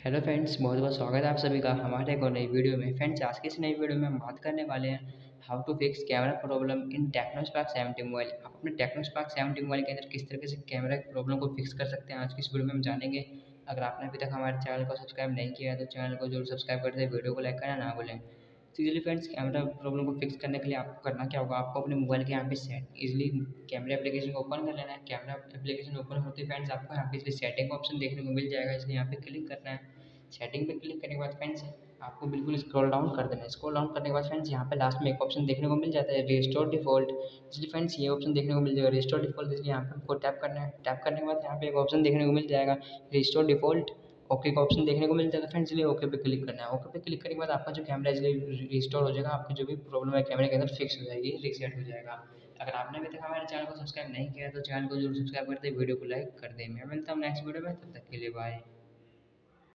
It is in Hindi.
हेलो फ्रेंड्स बहुत बहुत स्वागत है आप सभी का हमारे एक और नई वीडियो में। फ्रेंड्स आज की इस नई वीडियो में हम बात करने वाले हैं how to fix camera problem in Tecno Spark seventy mobile आप अपने टेक्नोस्पार्क सेवेंटी मोबाइल के अंदर किस तरीके से कैमरा की प्रॉब्लम को फिक्स कर सकते हैं, आज की इस वीडियो में हम जानेंगे। अगर आपने अभी तक हमारे चैनल को सब्सक्राइब नहीं किया है तो चैनल को ज़रूर सब्सक्राइब कर दे, वीडियो को लाइक करना ना भूलें। इजीली फ्रेंड्स कैमरा प्रॉब्लम को फिक्स करने के लिए आपको करना क्या होगा? आपको अपने मोबाइल के यहाँ पे सेट इजीली कैमरा एप्लीकेशन को ओपन कर लेना है। कैमरा एप्लीकेशन ओपन होते फ्रेंड्स आपको यहाँ पे इसलिए सेटिंग का ऑप्शन देखने को मिल जाएगा, इसलिए यहाँ पे क्लिक करना है। सेटिंग पे क्लिक करने के बाद फ्रेंड्स आपको बिल्कुल स्क्रॉल डाउन कर देना है। स्क्रॉल डाउन करने के बाद फ्रेंड्स यहाँ पे लास्ट में एक ऑप्शन देखने को मिल जाता है रिस्टोर डिफ़ॉल्ट इसलिए फ्रेंड्स ये ऑप्शन देखने को मिल जाएगा रिस्टोर डिफ़ॉल्ट इसलिए यहाँ पे आपको टैप करना है। टैप करने के बाद यहाँ पे एक ऑप्शन देखने को मिल जाएगा रिस्टोर डिफ़ॉल्ट ओके का ऑप्शन देखने को मिल जाएगा। फ्रेंड्स, इसलिए ओके पे क्लिक करना है। ओके पे क्लिक करने के बाद आपका जो कैमरा रिस्टोर हो जाएगा। आपकी जो भी प्रॉब्लम है, कैमरे के अंदर फिक्स हो जाएगी रिसेट हो जाएगा। अगर आपने अभी तक हमारे चैनल को सब्सक्राइब नहीं किया तो चैनल को ज़रूर सब्सक्राइब कर दे, वीडियो को लाइक कर दे। मैं मिलता हूँ नेक्स्ट वीडियो में, तब तक के लिए बाय